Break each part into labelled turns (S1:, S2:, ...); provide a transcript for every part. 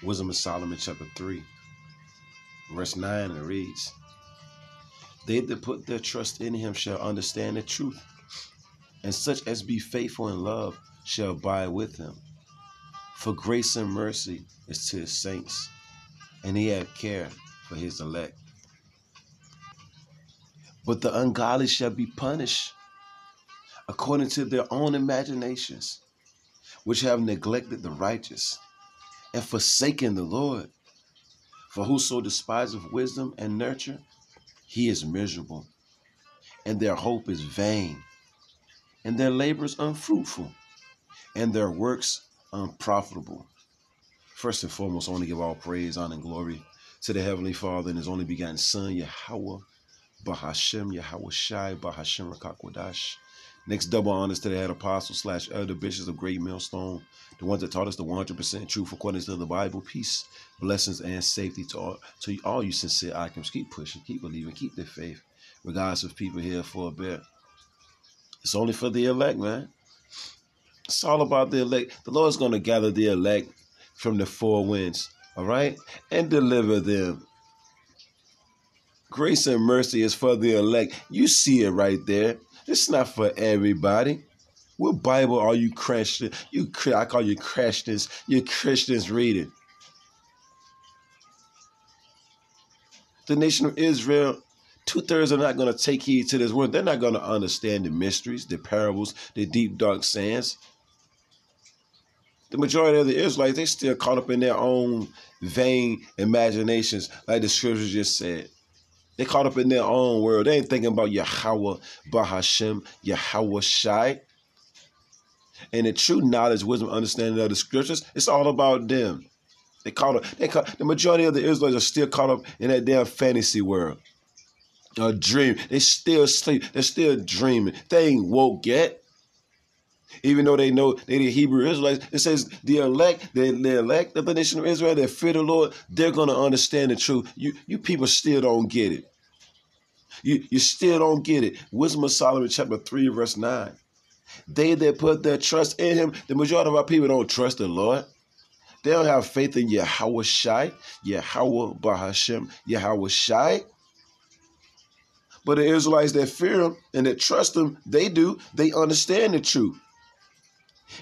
S1: Wisdom of Solomon, chapter 3, verse 9, and it reads, They that put their trust in him shall understand the truth, and such as be faithful in love shall abide with him. For grace and mercy is to his saints, and he hath care for his elect. But the ungodly shall be punished according to their own imaginations, which have neglected the righteous and forsaken the Lord. For whoso despiseth wisdom and nurture, he is miserable, and their hope is vain, and their labors unfruitful, and their works unprofitable. First and foremost, I want to give all praise, honor, and glory to the Heavenly Father and His only begotten Son, Yahweh, Bahashem, Yahweh Shai, Bahashem Rakakwadash. Next double honors to the head apostle slash elder bishops of Great Millstone, the ones that taught us the 100% truth according to the Bible. Peace, blessings, and safety to all, to all you sincere icons. Keep pushing, keep believing, keep the faith, regardless of people here for a bit. It's only for the elect, man. It's all about the elect. The Lord's going to gather the elect from the four winds, all right, and deliver them. Grace and mercy is for the elect. You see it right there. It's not for everybody. What Bible are you Christian? You I call you Christians. You Christians reading. The nation of Israel, two thirds are not going to take heed to this word. They're not going to understand the mysteries, the parables, the deep dark sayings. The majority of the Israelites, they still caught up in their own vain imaginations, like the scriptures just said. They caught up in their own world. They ain't thinking about Yahweh, Bahashem, Yahweh Shai. And the true knowledge, wisdom, understanding of the scriptures, it's all about them. They caught up, they caught, the majority of the Israelites are still caught up in that damn fantasy world. A dream. They still sleep. They're still dreaming. They ain't woke yet. Even though they know they the Hebrew Israelites, it says the elect, the, the elect of the nation of Israel, that fear the Lord, they're gonna understand the truth. You you people still don't get it. You you still don't get it. Wisdom of Solomon, chapter 3, verse 9. They that put their trust in him, the majority of our people don't trust the Lord. They don't have faith in Yahweh Shai, Yahweh Bahashem, Yahweh Shai. But the Israelites that fear him and that trust him, they do. They understand the truth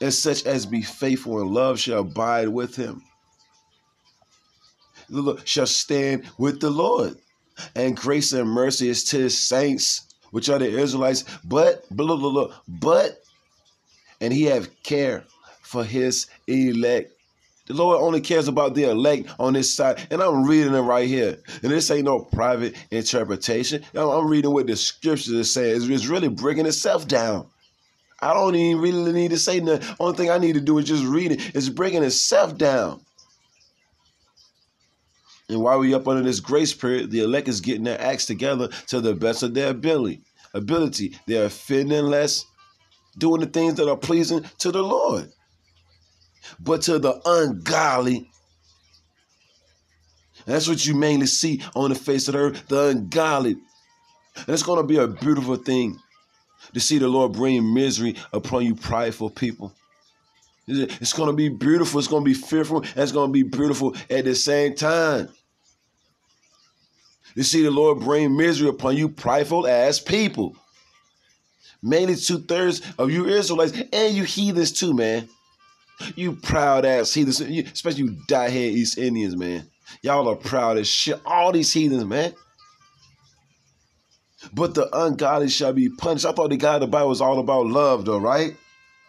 S1: and such as be faithful in love shall abide with him. Shall stand with the Lord, and grace and mercy is to his saints, which are the Israelites. But blah, blah, blah, but and he have care for his elect. The Lord only cares about the elect on this side. And I'm reading it right here. And this ain't no private interpretation. I'm reading what the scriptures are saying. It's really breaking itself down. I don't even really need to say nothing. Only thing I need to do is just read it. It's breaking itself down. And while we up under this grace period, the elect is getting their acts together to the best of their ability. Ability. They're offending less, doing the things that are pleasing to the Lord. But to the ungodly, that's what you mainly see on the face of the earth, the ungodly. And it's going to be a beautiful thing to see the Lord bring misery upon you prideful people. It's going to be beautiful. It's going to be fearful. It's going to be beautiful at the same time. You see the Lord bring misery upon you prideful ass people. Mainly two thirds of you Israelites and you heathens too, man. You proud ass heathens, especially you die head East Indians, man. Y'all are proud as shit. All these heathens, man but the ungodly shall be punished. I thought the God the Bible was all about love, though, right?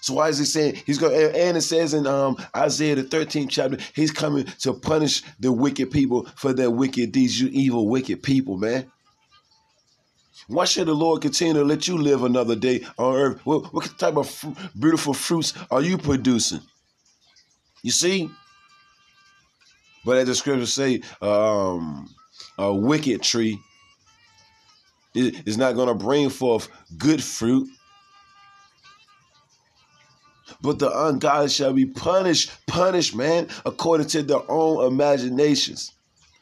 S1: So why is he saying he's going? And it says in um, Isaiah the 13th chapter, he's coming to punish the wicked people for their wicked deeds. You evil, wicked people, man. Why should the Lord continue to let you live another day on earth? What, what type of fr- beautiful fruits are you producing? You see. But as the scriptures say, um, a wicked tree is not going to bring forth good fruit. But the ungodly shall be punished, punished, man, according to their own imaginations,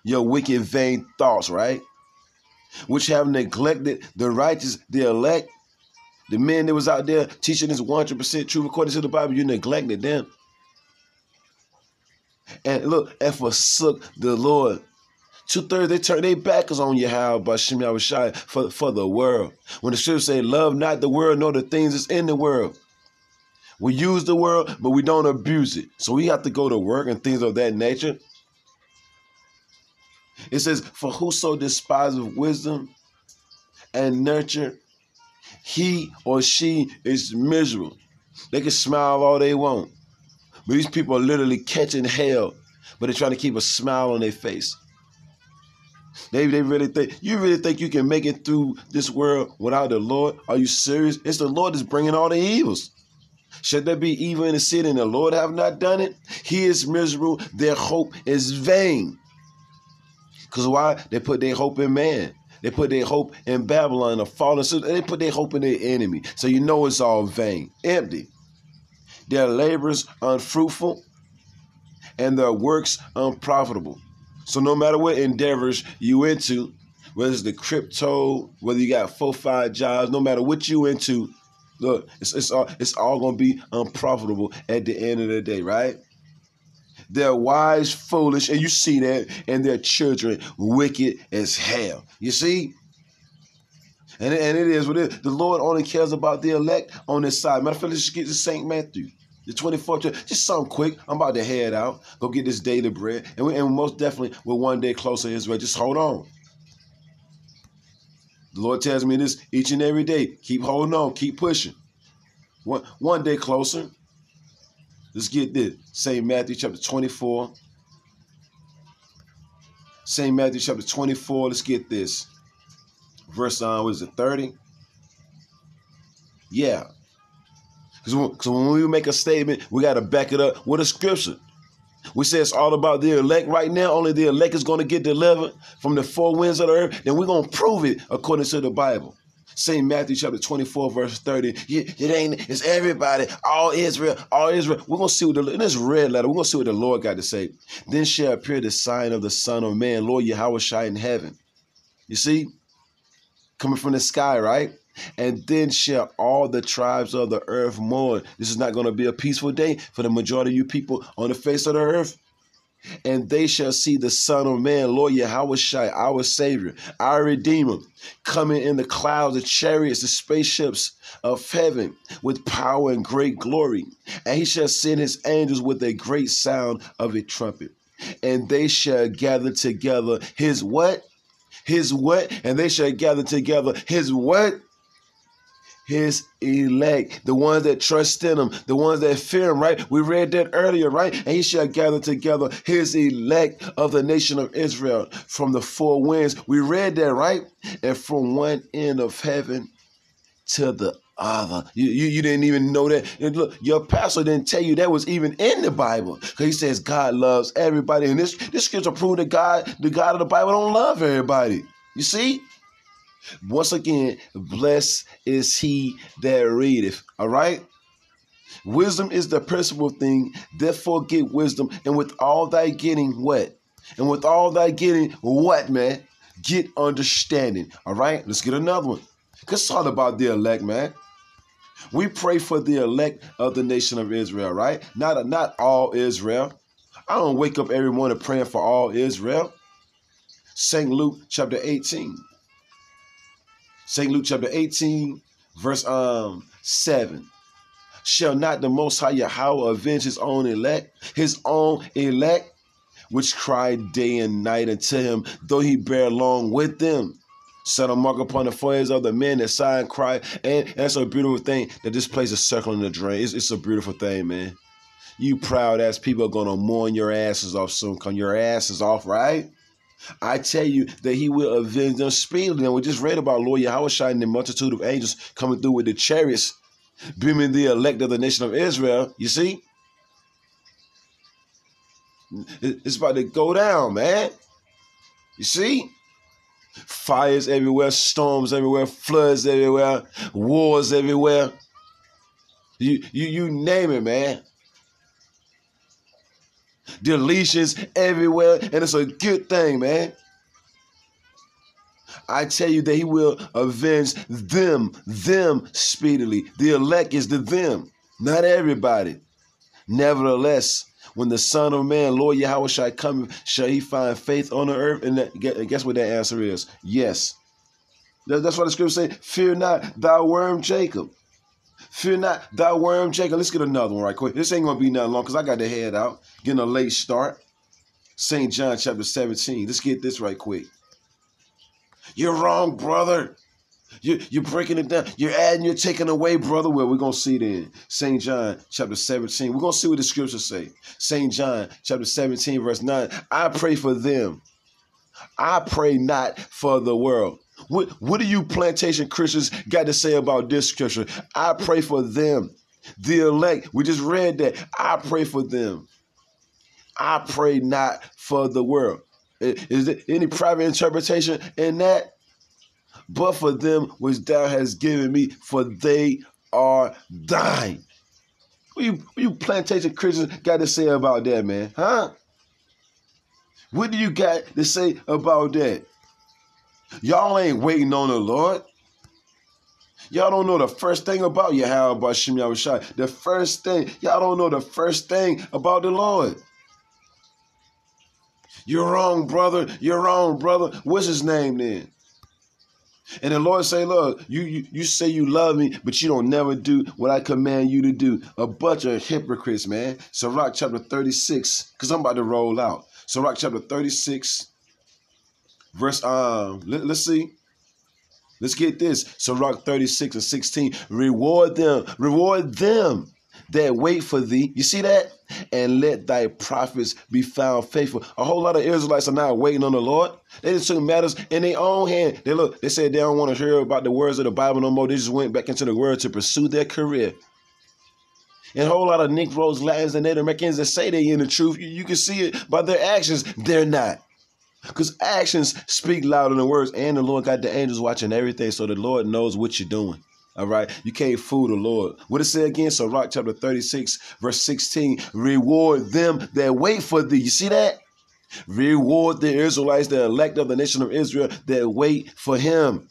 S1: your wicked, vain thoughts, right? Which have neglected the righteous, the elect, the men that was out there teaching this 100% truth according to the Bible, you neglected them. and look and forsook the Lord. Two thirds they turn their backs on Yahweh by Shem Yahushai for, for the world. When the scripture say, Love not the world, nor the things that's in the world. We use the world, but we don't abuse it. So we have to go to work and things of that nature. It says, For whoso despises wisdom and nurture, he or she is miserable. They can smile all they want. But these people are literally catching hell, but they're trying to keep a smile on their face. They, they really think you really think you can make it through this world without the Lord? Are you serious? It's the Lord that's bringing all the evils. Should there be evil in the city and the Lord have not done it? He is miserable. Their hope is vain. Because why? They put their hope in man. They put their hope in Babylon, a fallen city. They put their hope in their enemy. So you know it's all vain, empty. Their labors unfruitful, and their works unprofitable. So no matter what endeavors you into, whether it's the crypto, whether you got four, five jobs, no matter what you into, look, it's, it's all it's all gonna be unprofitable at the end of the day, right? They're wise, foolish, and you see that, and their children wicked as hell. You see? And, and it is what it is. The Lord only cares about the elect on this side. Matter of fact, let's get to St. Matthew. The 24th, just something quick. I'm about to head out, go get this daily bread. And, we, and most definitely, we're one day closer to Israel. Just hold on. The Lord tells me this each and every day. Keep holding on, keep pushing. One, one day closer. Let's get this. St. Matthew chapter 24. St. Matthew chapter 24. Let's get this. Verse on, was it 30? Yeah. Because when we make a statement, we got to back it up with a scripture. We say it's all about the elect right now. Only the elect is going to get delivered from the four winds of the earth. Then we're going to prove it according to the Bible. St. Matthew chapter 24, verse 30. It, ain't, it's everybody, all Israel, all Israel. We're going to see what the, in this red letter, we're going to see what the Lord got to say. Then shall appear the sign of the Son of Man, Lord Yahweh Shai in heaven. You see? Coming from the sky, right? And then shall all the tribes of the earth mourn. This is not going to be a peaceful day for the majority of you people on the face of the earth. And they shall see the Son of Man, Lord Yahweh Shai, our Savior, our Redeemer, coming in the clouds, the chariots, the spaceships of heaven with power and great glory. And he shall send his angels with a great sound of a trumpet. And they shall gather together his what? His what? And they shall gather together his what? His elect, the ones that trust in him, the ones that fear him, right? We read that earlier, right? And he shall gather together his elect of the nation of Israel from the four winds. We read that, right? And from one end of heaven to the other. You, you, you didn't even know that. And look, your pastor didn't tell you that was even in the Bible. Because he says God loves everybody. And this, this scripture prove that God, the God of the Bible, don't love everybody. You see? Once again, blessed is he that readeth. All right? Wisdom is the principal thing. Therefore, get wisdom. And with all thy getting, what? And with all thy getting, what, man? Get understanding. All right? Let's get another one. Because it's all about the elect, man. We pray for the elect of the nation of Israel, right? Not, not all Israel. I don't wake up every morning praying for all Israel. St. Luke chapter 18. St. Luke chapter 18, verse um 7. Shall not the Most High Yahweh avenge his own elect, his own elect, which cry day and night unto him, though he bear along with them? Set a mark upon the foreheads of the men that sigh and cry. And, and that's a beautiful thing that this place is circling the drain. It's, it's a beautiful thing, man. You proud ass people are gonna mourn your asses off soon. Come your asses off, right? I tell you that he will avenge them speedily. And we just read about Lord Yahweh shining the multitude of angels coming through with the chariots, beaming the elect of the nation of Israel. You see? It's about to go down, man. You see? Fires everywhere, storms everywhere, floods everywhere, wars everywhere. You you you name it, man deletions everywhere, and it's a good thing, man. I tell you that he will avenge them, them speedily. The elect is the them, not everybody. Nevertheless, When the Son of Man, Lord Yahweh, shall come, shall he find faith on the earth? And that, guess what that answer is? Yes. That's why the scripture say, Fear not, thou worm Jacob. Fear not, thou worm Jacob. Let's get another one right quick. This ain't gonna be nothing long because I got to head out. Getting a late start. St. John chapter 17. Let's get this right quick. You're wrong, brother. You, you're breaking it down. You're adding, you're taking away, brother. Well, we're going to see then. St. John chapter 17. We're going to see what the scriptures say. St. John chapter 17, verse 9. I pray for them. I pray not for the world. What, what do you plantation Christians got to say about this scripture? I pray for them. The elect. We just read that. I pray for them. I pray not for the world. Is there any private interpretation in that? But for them which thou hast given me, for they are thine. What you, what you plantation Christians got to say about that, man? Huh? What do you got to say about that? Y'all ain't waiting on the Lord. Y'all don't know the first thing about Yahweh Bashim Yahushai. The first thing, y'all don't know the first thing about the Lord. You're wrong, brother. You're wrong, brother. What's his name then? And the Lord say, look, you, you, you say you love me, but you don't never do what I command you to do. A bunch of hypocrites, man. Sirach chapter 36, because I'm about to roll out. Sirach chapter 36, verse, um, let, let's see. Let's get this. Sirach 36 and 16. Reward them, reward them that wait for thee. You see that? And let thy prophets be found faithful. A whole lot of Israelites are now waiting on the Lord. They just took matters in their own hand. They look, they said they don't want to hear about the words of the Bible no more. They just went back into the word to pursue their career. And a whole lot of Negroes, Latins, and Native Americans that say they in the truth, you, you can see it by their actions. They're not. Because actions speak louder than words. And the Lord got the angels watching everything, so the Lord knows what you're doing. All right. You can't fool the Lord. What it say again? Sirach chapter 36, verse 16. Reward them that wait for thee. You see that? Reward the Israelites, the elect of the nation of Israel that wait for him.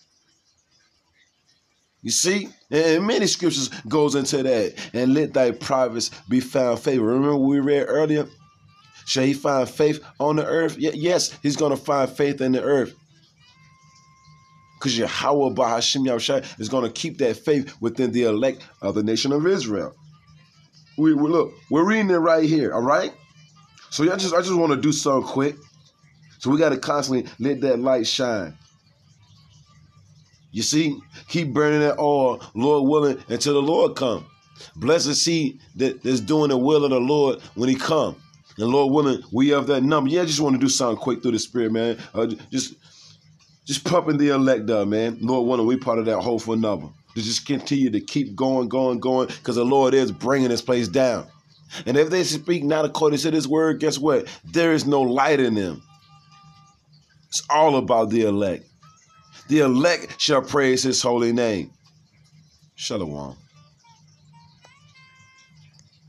S1: You see? And many scriptures goes into that. And let thy prophets be found favor. Remember we read earlier? Shall he find faith on the earth? Yes, he's going to find faith in the earth because Yahweh Bahashim Yahushai is going to keep that faith within the elect of the nation of Israel. We, we look, we're reading it right here, all right? So I just I just want to do something quick. So we got to constantly let that light shine. You see, keep burning that oil, Lord willing, until the Lord come. Blessed is he that, that's doing the will of the Lord when he come. And Lord willing, we have that number. Yeah, I just want to do something quick through the spirit, man. Uh, just just pumping the elect up, man. Lord willing, we part of that hopeful number. To just continue to keep going, going, going, because the Lord is bringing this place down. And if they speak not according to this word, guess what? There is no light in them. It's all about the elect. The elect shall praise his holy name. Shalom.